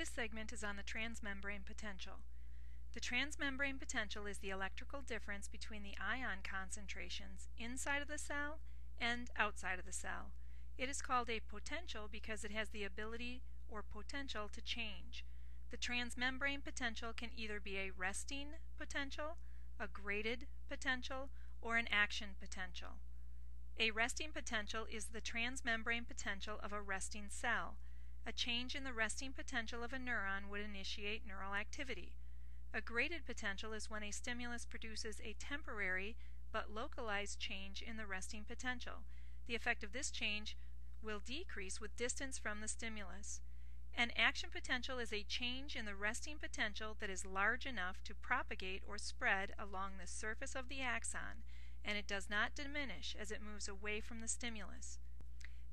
This segment is on the transmembrane potential. The transmembrane potential is the electrical difference between the ion concentrations inside of the cell and outside of the cell. It is called a potential because it has the ability or potential to change. The transmembrane potential can either be a resting potential, a graded potential, or an action potential. A resting potential is the transmembrane potential of a resting cell. A change in the resting potential of a neuron would initiate neural activity. A graded potential is when a stimulus produces a temporary but localized change in the resting potential. The effect of this change will decrease with distance from the stimulus. An action potential is a change in the resting potential that is large enough to propagate or spread along the surface of the axon, and it does not diminish as it moves away from the stimulus.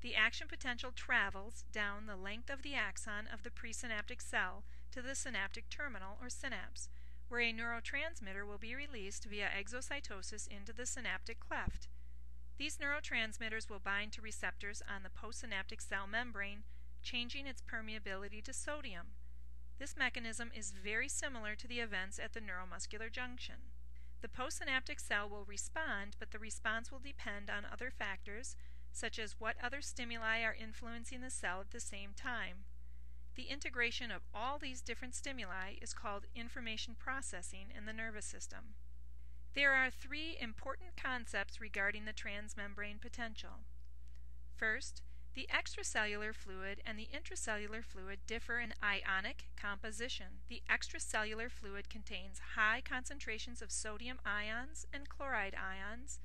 The action potential travels down the length of the axon of the presynaptic cell to the synaptic terminal or synapse, where a neurotransmitter will be released via exocytosis into the synaptic cleft. These neurotransmitters will bind to receptors on the postsynaptic cell membrane, changing its permeability to sodium. This mechanism is very similar to the events at the neuromuscular junction. The postsynaptic cell will respond, but the response will depend on other factors such as what other stimuli are influencing the cell at the same time. The integration of all these different stimuli is called information processing in the nervous system. There are three important concepts regarding the transmembrane potential. First, the extracellular fluid and the intracellular fluid differ in ionic composition. The extracellular fluid contains high concentrations of sodium ions and chloride ions,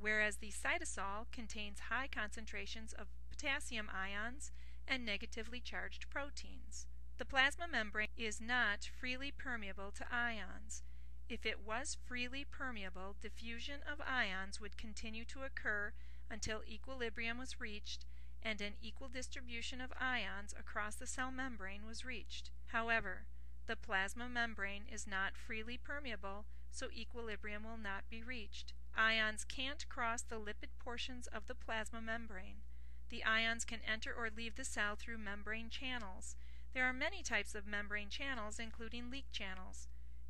whereas the cytosol contains high concentrations of potassium ions and negatively charged proteins. The plasma membrane is not freely permeable to ions. If it was freely permeable, diffusion of ions would continue to occur until equilibrium was reached and an equal distribution of ions across the cell membrane was reached. However, the plasma membrane is not freely permeable, so equilibrium will not be reached. Ions can't cross the lipid portions of the plasma membrane. The ions can enter or leave the cell through membrane channels. There are many types of membrane channels, including leak channels.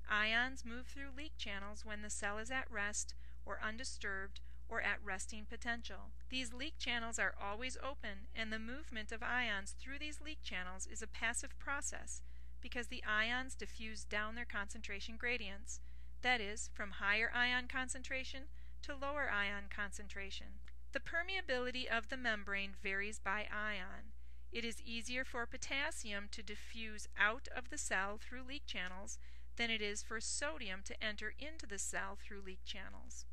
Ions move through leak channels when the cell is at rest or undisturbed or at resting potential. These leak channels are always open, and the movement of ions through these leak channels is a passive process because the ions diffuse down their concentration gradients, that is, from higher ion concentration to lower ion concentration. The permeability of the membrane varies by ion. It is easier for potassium to diffuse out of the cell through leak channels than it is for sodium to enter into the cell through leak channels.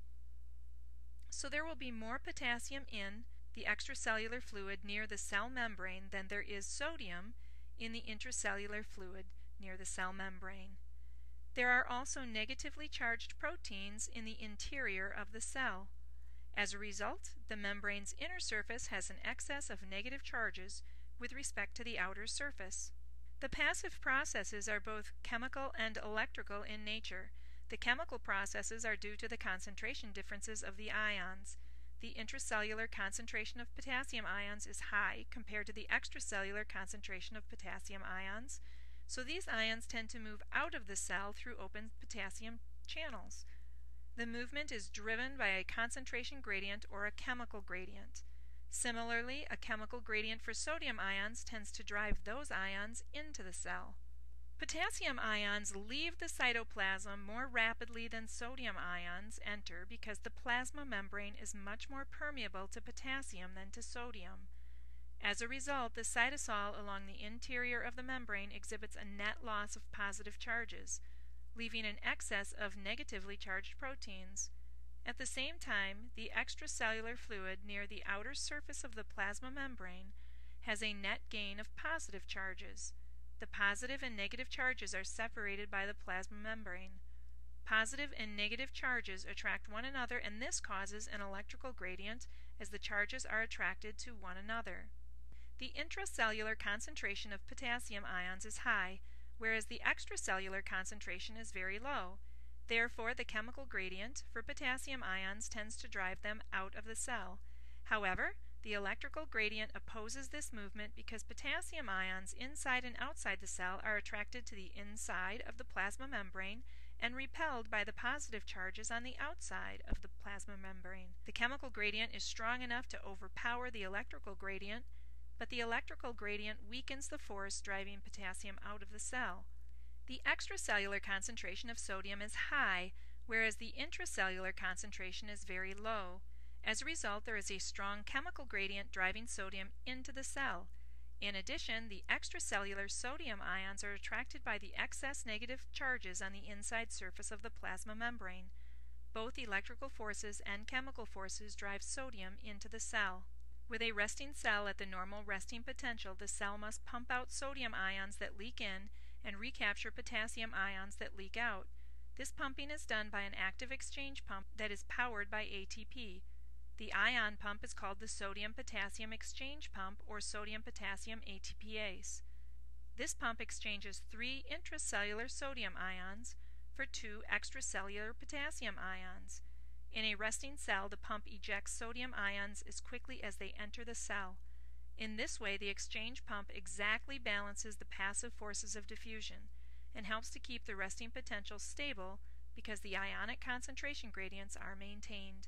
So there will be more potassium in the extracellular fluid near the cell membrane than there is sodium in the intracellular fluid near the cell membrane. There are also negatively charged proteins in the interior of the cell. As a result, the membrane's inner surface has an excess of negative charges with respect to the outer surface. The passive processes are both chemical and electrical in nature. The chemical processes are due to the concentration differences of the ions. The intracellular concentration of potassium ions is high compared to the extracellular concentration of potassium ions, so these ions tend to move out of the cell through open potassium channels. The movement is driven by a concentration gradient or a chemical gradient. Similarly, a chemical gradient for sodium ions tends to drive those ions into the cell. Potassium ions leave the cytoplasm more rapidly than sodium ions enter because the plasma membrane is much more permeable to potassium than to sodium. As a result, the cytosol along the interior of the membrane exhibits a net loss of positive charges, leaving an excess of negatively charged proteins. At the same time, the extracellular fluid near the outer surface of the plasma membrane has a net gain of positive charges. The positive and negative charges are separated by the plasma membrane. Positive and negative charges attract one another, and this causes an electrical gradient as the charges are attracted to one another. The intracellular concentration of potassium ions is high, whereas the extracellular concentration is very low. Therefore, the chemical gradient for potassium ions tends to drive them out of the cell. However, The electrical gradient opposes this movement because potassium ions inside and outside the cell are attracted to the inside of the plasma membrane and repelled by the positive charges on the outside of the plasma membrane. The chemical gradient is strong enough to overpower the electrical gradient, but the electrical gradient weakens the force driving potassium out of the cell. The extracellular concentration of sodium is high, whereas the intracellular concentration is very low. As a result, there is a strong chemical gradient driving sodium into the cell. In addition, the extracellular sodium ions are attracted by the excess negative charges on the inside surface of the plasma membrane. Both electrical forces and chemical forces drive sodium into the cell. With a resting cell at the normal resting potential, the cell must pump out sodium ions that leak in and recapture potassium ions that leak out. This pumping is done by an active exchange pump that is powered by ATP. The ion pump is called the sodium potassium exchange pump or sodium potassium ATPase. This pump exchanges three intracellular sodium ions for two extracellular potassium ions. In a resting cell, the pump ejects sodium ions as quickly as they enter the cell. In this way, the exchange pump exactly balances the passive forces of diffusion and helps to keep the resting potential stable because the ionic concentration gradients are maintained.